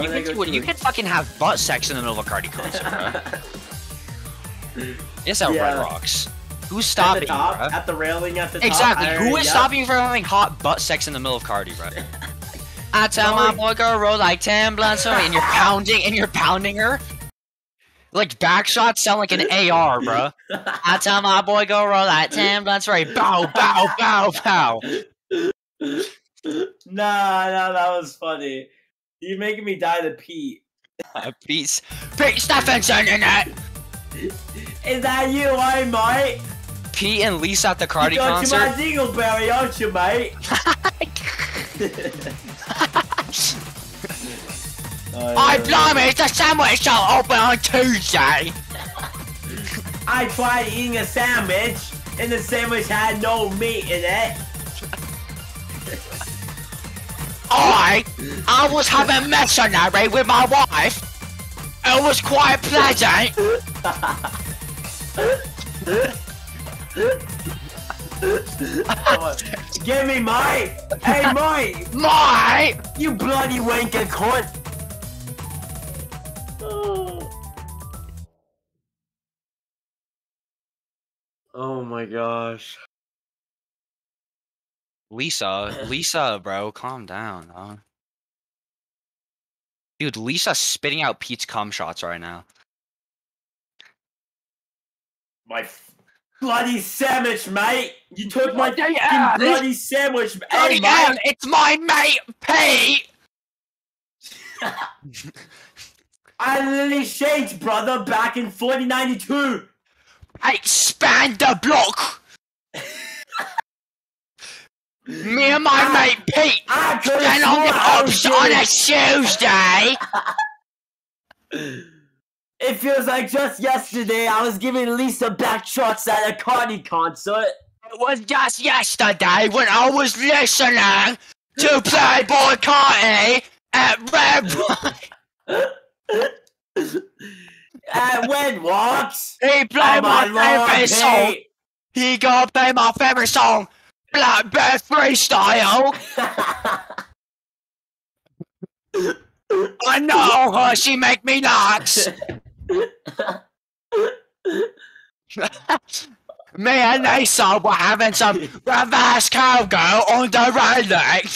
You can, you can fucking have butt sex in the middle of a Carti concert, bro. It's at Red Rocks. Who's at stopping the you, top, bro? at the railing at the top. Exactly. Who is yep. stopping you from having hot butt sex in the middle of Carti, bro? I tell my boy girl roll like ten blunts on me, and you're pounding and you're pounding her. Like back shots sound like an AR, bro. I tell my boy go roll like ten blunts right. Bow, bow, bow, bow. nah, nah, that was funny. You're making me die to Pete. Peace. Pete Stephenson in it. Is that you, eh, mate? Pete and Lisa at the Carti you got to my dingleberry, aren't you, mate? I blimey, it's a sandwich shop open on Tuesday. I tried eating a sandwich, and the sandwich had no meat in it. I, I was having a missionary with my wife. It was quite pleasant. Give me mate! Hey, mate! My, You bloody wanker cunt! Oh my gosh. Lisa, Lisa, bro, calm down, huh? Dude, Lisa's spitting out Pete's cum shots right now. My bloody sandwich, mate! You took my Bloody fucking ass. bloody sandwich, hey, mate! it's my mate, Pete! I literally shaked, brother, back in 4092! Expand the block! My Ah. mate Pete I could on the ups on a Tuesday! It feels like just yesterday I was giving Lisa back shots at a Carti concert. It was just yesterday when I was listening to Playboy Carti at Red. At Red Walks. He played my Oh my lord, favorite song. He gonna play my favorite song, Black Bear Freestyle. I know her, she make me nuts. Me and Lisa were having some reverse cowgirl on the railing.